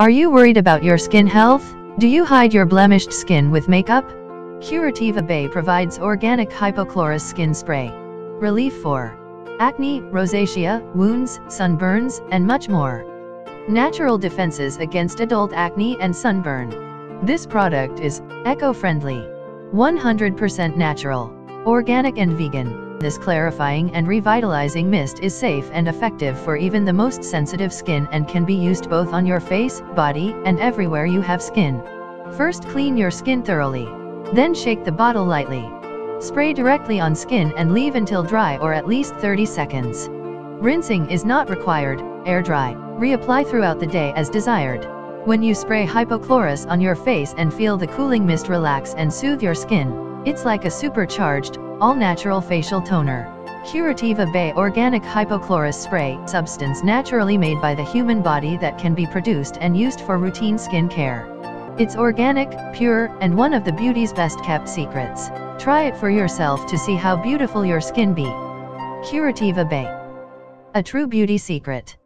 Are you worried about your skin health? Do you hide your blemished skin with makeup? Curativa Bay provides organic hypochlorous skin spray. Relief for acne, rosacea, wounds, sunburns, and much more. Natural defenses against adult acne and sunburn. This product is eco-friendly, 100% natural, organic and vegan. This clarifying and revitalizing mist is safe and effective for even the most sensitive skin and can be used both on your face, body, and everywhere you have skin. First clean your skin thoroughly. Then shake the bottle lightly. Spray directly on skin and leave until dry or at least 30 seconds. Rinsing is not required, air dry. Reapply throughout the day as desired. When you spray hypochlorous on your face and feel the cooling mist relax and soothe your skin, it's like a supercharged, all-natural facial toner. Curativa Bay Organic Hypochlorous Spray substance naturally made by the human body that can be produced and used for routine skin care. It's organic, pure, and one of the beauty's best kept secrets. Try it for yourself to see how beautiful your skin be. Curativa Bay. A true beauty secret.